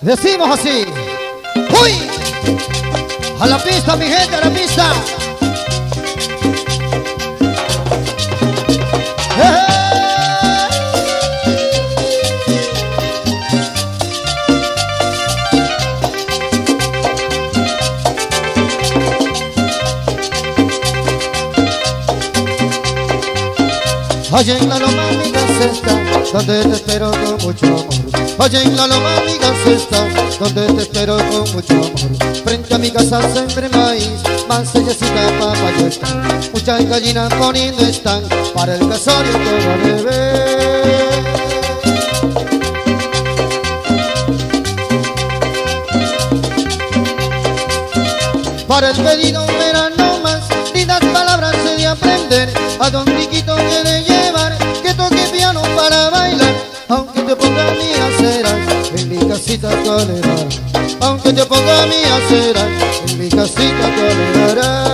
Decimos así. ¡Uy! A la pista, mi gente, a la pista. En la loma mi está, donde te espero con mucho amor. Allá en la loma mi está, donde te espero con mucho amor. Frente a mi casa siempre maíz, mansellecita papayeta. Muchas gallinas poniendo están, para el casorio todo a beber. Para el pedido verano más, lindas palabras se de aprender. A don Riquito quiere llevar, te ponga mi acera, en mi casita tolerará. Aunque te ponga mi acera, en mi casita tolerará.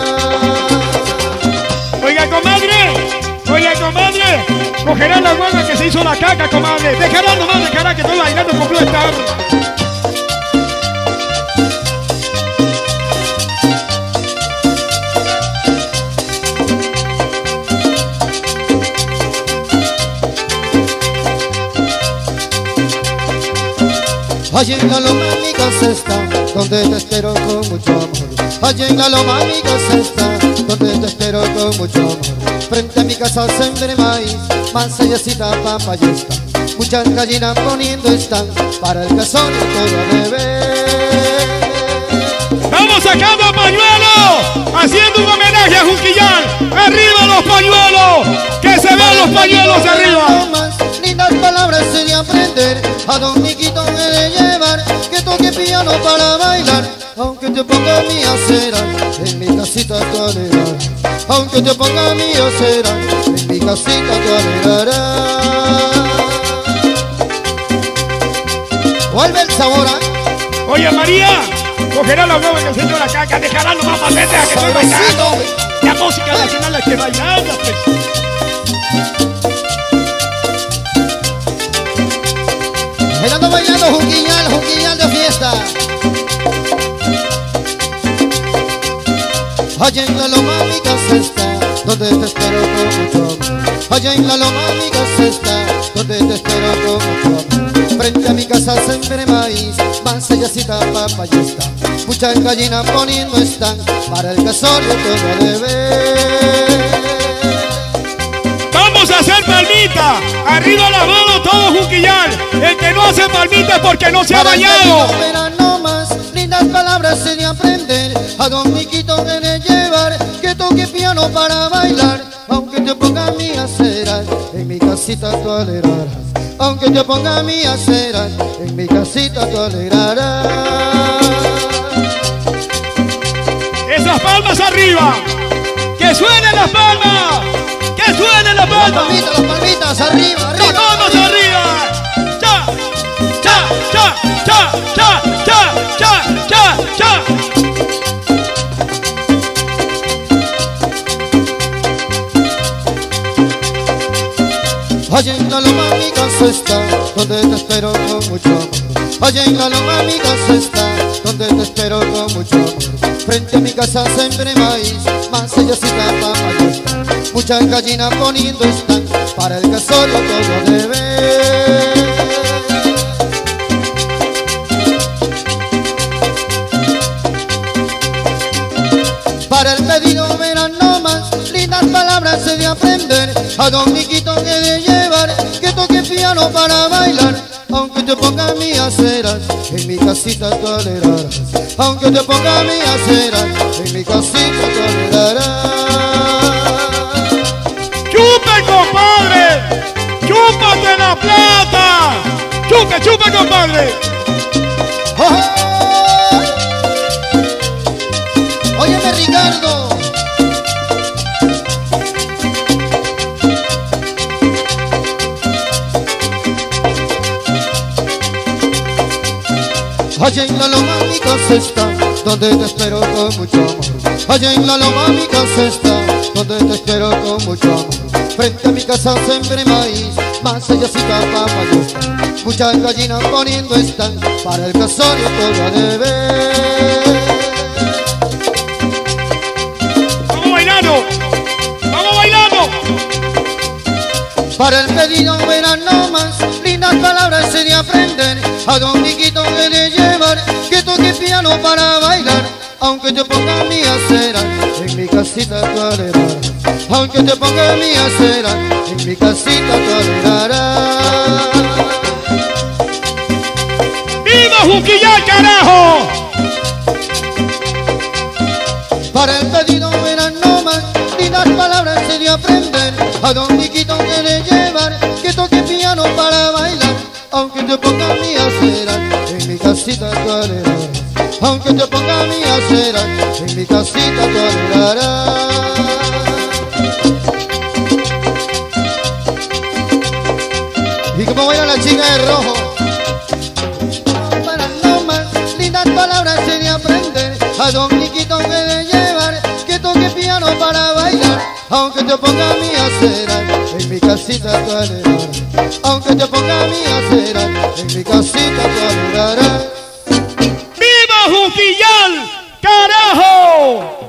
Oiga, comadre, oiga, comadre, cogerá la hueva que se hizo la caca, comadre. Dejará nomás, dejará que estoy bailando con Blue Star. Allí en la loma mi casa está, donde te espero con mucho amor. Allí en la loma mi casa está, donde te espero con mucho amor. Frente a mi casa sembré maíz, mansallecita, papayesta. Muchas gallinas poniendo están, para el casón todo a beber. ¡Vamos sacando pañuelos! Haciendo un homenaje a Junquillán. ¡Arriba los pañuelos! ¡Que se vean los pañuelos arriba! Aprender, a don Niquito me de llevar, que toque piano para bailar. Aunque te ponga mi acera, en mi casita tú alegrarás. Aunque te ponga mi acera, en mi casita tú alegrarás. Vuelve el sabor, ¿ah? Oye, María, cogerá la hueva que se hizo la caca. Dejará nomás patente a que estoy bailando. La música nacional hay que bailarla, pues. Él anda bailando junquillal, junquillal de fiesta. Allá en la loma mi casa está, donde te espero con mucho amor. Allá en la loma mi casa está, donde te espero con mucho amor. Frente a mi casa sembré maíz, mansellecita, papayesta. Muchas gallinas poniendo están, para el casorio todo a beber. Vamos a hacer palmita. Arriba la mano, todo Junquillán. El que no hace palmita es porque no se ha bañado. verano más, lindas palabras se de aprender. A don Miquito me de llevar, que toque piano para bailar. Aunque te ponga mi acera, en mi casita tú alegrarás. Aunque te ponga mi acera, en mi casita tú alegrarás. Esas palmas arriba. Que suenen las palmas. Las Las palmitas, las palmitas, arriba, Las arriba. palmas arriba. Cha, cha, cha, cha, cha, cha, cha, cha, cha. Allá en la loma mi casa está, donde te espero con mucho amor. Allá en la loma mi casa está, donde te espero con mucho amor. Frente a mi casa sembré maíz, mansellecita papayesta. Muchas gallinas poniendo están, para el casorio todo a beber. Para el pedido verano más, lindas palabras se de aprender. A don Niquito que de llevar, que toque piano para bailar. Aunque te ponga mi aceras, en mi casita tú. Aunque te ponga mi aceras, en mi casita Allá en la loma mi casa está, donde te espero con mucho amor. Allá en la loma mi casa está, donde te espero con mucho amor. Frente a mi casa sembré maíz, más ellasita papá Muchas gallinas poniendo están para el casorio todo a deber. Para el pedido verano más, lindas palabras se de aprender. A Don Niquito he de llevar, que toque piano para bailar. Aunque te ponga mi acera, en mi casita tú alegrarás. Aunque te ponga mi acera, en mi casita tú alegrarás. ¡Viva Juquillán, carajo! Para el pedido verano más, lindas palabras se de aprender. A Don Niquito he de Aunque te ponga mi acera, en mi casita tú alegrarás. Y como baila la chica de rojo. Para no más, lindas palabras se de aprender. A Don Niquito he de llevar, que toque piano para bailar. Aunque te ponga mi acera, en mi casita tú alegrarás. Aunque te ponga mi acera, en mi casita tú alegrarás. ¡Viva Juquillán, carajo!